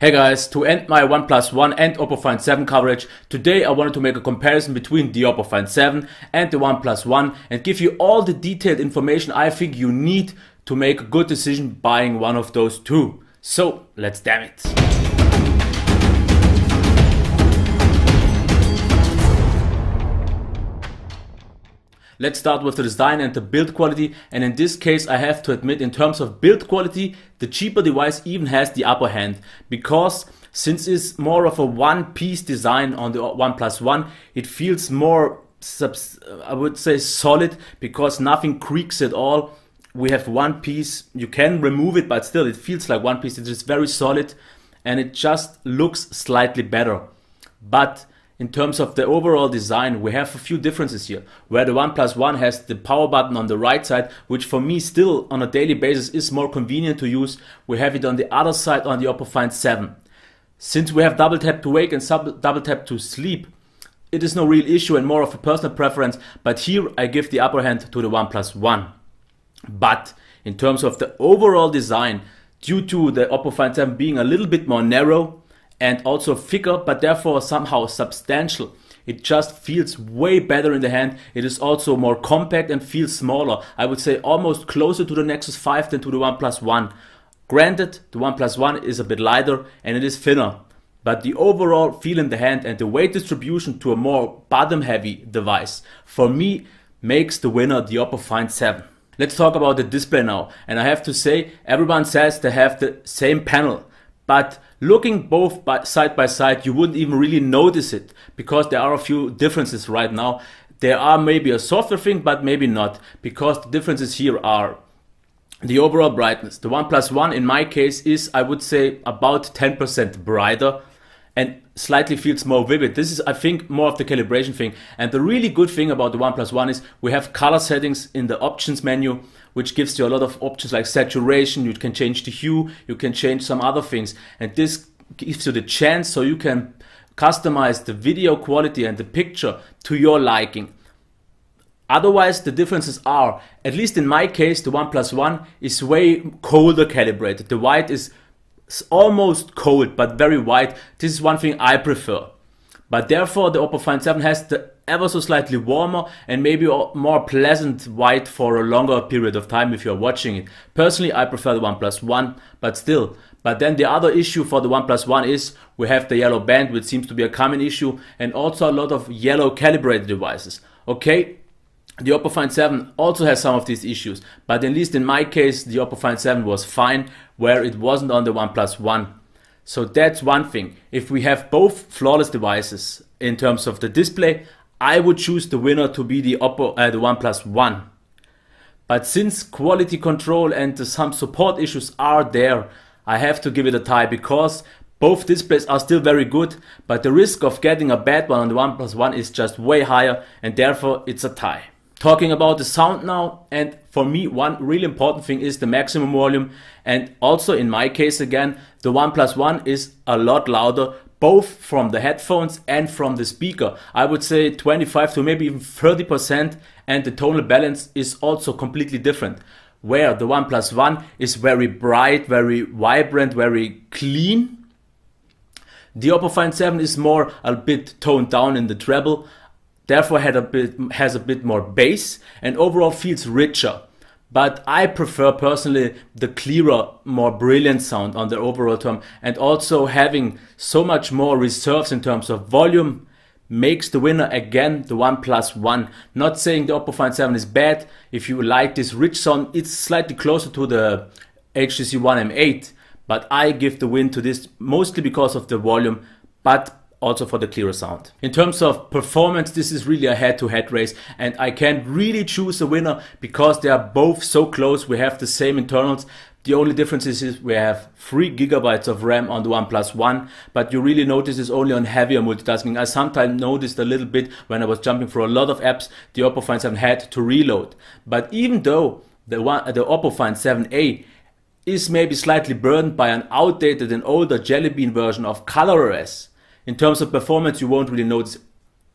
Hey guys, to end my OnePlus One and Oppo Find 7 coverage, today I wanted to make a comparison between the Oppo Find 7 and the OnePlus One and give you all the detailed information I think you need to make a good decision buying one of those two. So, let's damn it. Let's start with the design and the build quality. And in this case, I have to admit, in terms of build quality, the cheaper device even has the upper hand because since it's more of a one piece design on the OnePlus One, it feels more, I would say, solid because nothing creaks at all. We have one piece, you can remove it, but still, it feels like one piece. It is very solid and it just looks slightly better. But in terms of the overall design, we have a few differences here. Where the OnePlus One has the power button on the right side, which for me still on a daily basis is more convenient to use, we have it on the other side on the Oppo Find 7. Since we have double tap to wake and double tap to sleep, it is no real issue and more of a personal preference, but here I give the upper hand to the OnePlus One. But in terms of the overall design, due to the Oppo Find 7 being a little bit more narrow, and also thicker, but therefore somehow substantial. It just feels way better in the hand. It is also more compact and feels smaller. I would say almost closer to the Nexus 5 than to the OnePlus One. Granted, the OnePlus One is a bit lighter and it is thinner, but the overall feel in the hand and the weight distribution to a more bottom heavy device for me makes the winner the Oppo Find 7. Let's talk about the display now. And I have to say, everyone says they have the same panel, but looking both by, side by side, you wouldn't even really notice it because there are a few differences right now. There are maybe a software thing, but maybe not because the differences here are the overall brightness. The OnePlus One in my case is, I would say, about 10% brighter and slightly feels more vivid. This is, I think, more of the calibration thing. And the really good thing about the OnePlus One is we have color settings in the options menu which gives you a lot of options like saturation. You can change the hue, you can change some other things. And this gives you the chance so you can customize the video quality and the picture to your liking. Otherwise, the differences are, at least in my case, the OnePlus One is way colder calibrated. The white is almost cold, but very white. This is one thing I prefer. But therefore, the Oppo Find 7 has the ever so slightly warmer and maybe more pleasant white for a longer period of time if you're watching it. Personally, I prefer the OnePlus One, but still. But then the other issue for the OnePlus One is we have the yellow band, which seems to be a common issue, and also a lot of yellow calibrated devices. Okay, the Oppo Find 7 also has some of these issues, but at least in my case, the Oppo Find 7 was fine, where it wasn't on the OnePlus One. So that's one thing. If we have both flawless devices in terms of the display, I would choose the winner to be the Oppo, uh, the OnePlus One. But since quality control and some support issues are there, I have to give it a tie because both displays are still very good, but the risk of getting a bad one on the OnePlus One is just way higher and therefore it's a tie. Talking about the sound now, and for me, one really important thing is the maximum volume. And also in my case again, the OnePlus One is a lot louder, both from the headphones and from the speaker. I would say 25 to maybe even 30% and the tonal balance is also completely different. Where the OnePlus One is very bright, very vibrant, very clean. The Oppo Find 7 is more a bit toned down in the treble, therefore had a bit, has a bit more bass and overall feels richer but I prefer personally the clearer, more brilliant sound on the overall term, and also having so much more reserves in terms of volume makes the winner again the OnePlus One. Not saying the Oppo Find 7 is bad. If you like this rich sound, it's slightly closer to the HTC One M8, but I give the win to this mostly because of the volume, but also for the clearer sound. In terms of performance, this is really a head-to-head race and I can't really choose a winner because they are both so close. We have the same internals. The only difference is we have 3 gigabytes of RAM on the OnePlus One, but you really notice this only on heavier multitasking. I sometimes noticed a little bit when I was jumping for a lot of apps, the Oppo Find 7 had to reload. But even though the, one, the Oppo Find 7a is maybe slightly burdened by an outdated and older Jelly Bean version of ColorOS, in terms of performance, you won't really notice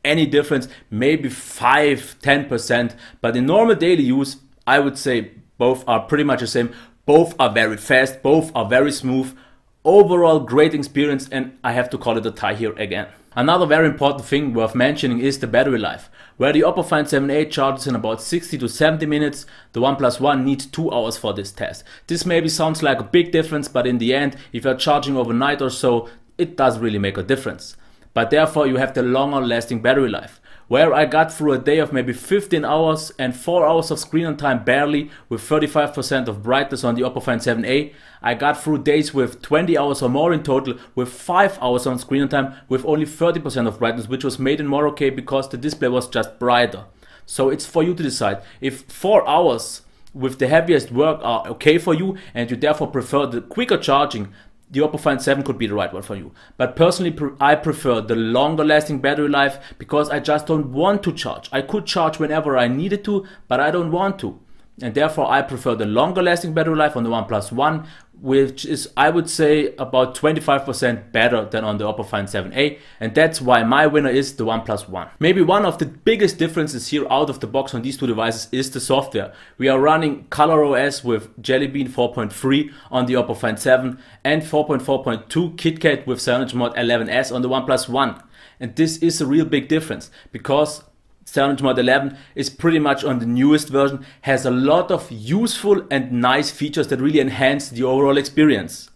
any difference, maybe 5 10%. But in normal daily use, I would say both are pretty much the same. Both are very fast, both are very smooth. overall great experience and I have to call it a tie here again. Another very important thing worth mentioning is the battery life. Where the Oppo Find 7a charges in about 60 to 70 minutes, the OnePlus One needs 2 hours for this test. This maybe sounds like a big difference, but in the end, if you're charging overnight or so, it does really make a difference. But therefore you have the longer lasting battery life where I got through a day of maybe 15 hours and 4 hours of screen on time barely with 35% of brightness on the Oppo Find 7a. I got through days with 20 hours or more in total with 5 hours on screen on time with only 30% of brightness which was made in more okay because the display was just brighter. So it's for you to decide. If 4 hours with the heaviest work are okay for you and you therefore prefer the quicker charging, the Oppo Find 7 could be the right one for you. But personally, I prefer the longer lasting battery life because I just don't want to charge. I could charge whenever I needed to, but I don't want to and therefore I prefer the longer lasting battery life on the OnePlus One, which is I would say about 25% better than on the Oppo Find 7a, and that's why my winner is the OnePlus One. Maybe one of the biggest differences here out of the box on these two devices is the software. We are running ColorOS with Jelly Bean 4.3 on the Oppo Find 7 and 4.4.2 KitKat with CyanogenMod 11S on the OnePlus One. And this is a real big difference because CyanogenMod 11 is pretty much on the newest version, has a lot of useful and nice features that really enhance the overall experience.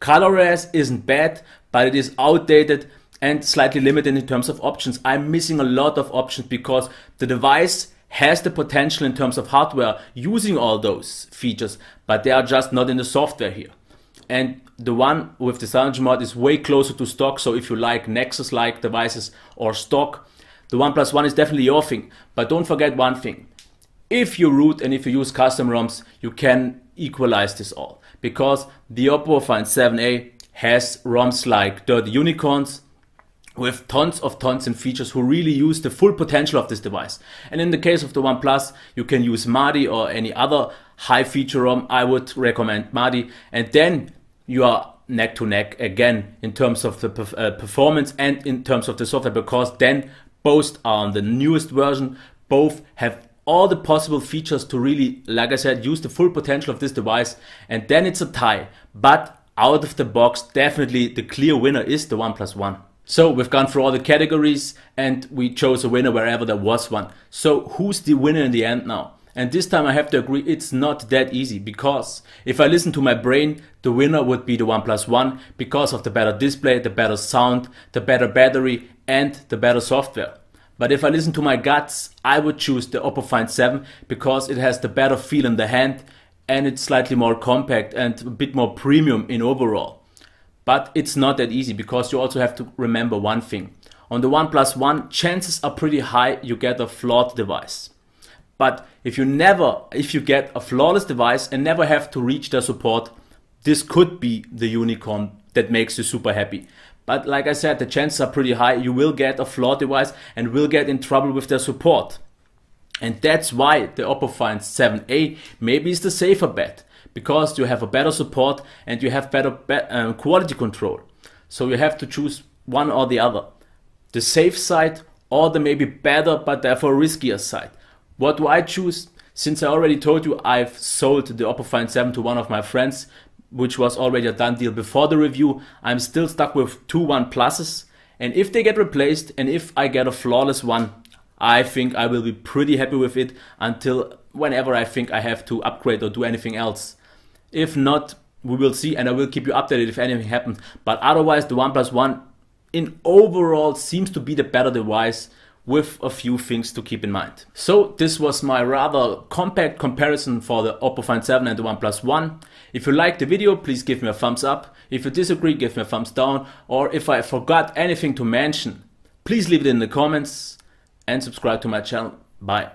ColorOS isn't bad, but it is outdated and slightly limited in terms of options. I'm missing a lot of options because the device has the potential in terms of hardware using all those features, but they are just not in the software here. And the one with the CyanogenMod is way closer to stock, so if you like Nexus-like devices or stock, the OnePlus One is definitely your thing. But don't forget one thing. If you root and if you use custom ROMs, you can equalize this all. Because the Oppo Find 7a has ROMs like Dirty Unicorns, with tons of tons and features who really use the full potential of this device. And in the case of the OnePlus, you can use Mahdi or any other high feature ROM. I would recommend Mahdi. And then you are neck to neck again in terms of the uh, performance and in terms of the software because then both are on the newest version. Both have all the possible features to really, like I said, use the full potential of this device. And then it's a tie. But out of the box, definitely the clear winner is the OnePlus One. So we've gone through all the categories and we chose a winner wherever there was one. So who's the winner in the end now? And this time I have to agree it's not that easy because if I listen to my brain, the winner would be the OnePlus One because of the better display, the better sound, the better battery and the better software. But if I listen to my guts, I would choose the Oppo Find 7 because it has the better feel in the hand and it's slightly more compact and a bit more premium in overall. But it's not that easy because you also have to remember one thing. On the OnePlus One, chances are pretty high you get a flawed device. But if you never, if you get a flawless device and never have to reach their support, this could be the unicorn that makes you super happy. But like I said, the chances are pretty high you will get a flawed device and will get in trouble with their support. And that's why the Oppo Find 7a maybe is the safer bet because you have a better support and you have better be um, quality control. So you have to choose one or the other. The safe side or the maybe better but therefore riskier side. What do I choose? Since I already told you I've sold the Oppo Find 7 to one of my friends, which was already a done deal before the review, I'm still stuck with two One Pluses. And if they get replaced and if I get a flawless one, I think I will be pretty happy with it until whenever I think I have to upgrade or do anything else. If not, we will see and I will keep you updated if anything happens. But otherwise, the OnePlus One in overall seems to be the better device with a few things to keep in mind. So this was my rather compact comparison for the Oppo Find 7 and the OnePlus One. If you liked the video, please give me a thumbs up. If you disagree, give me a thumbs down. Or if I forgot anything to mention, please leave it in the comments and subscribe to my channel. Bye.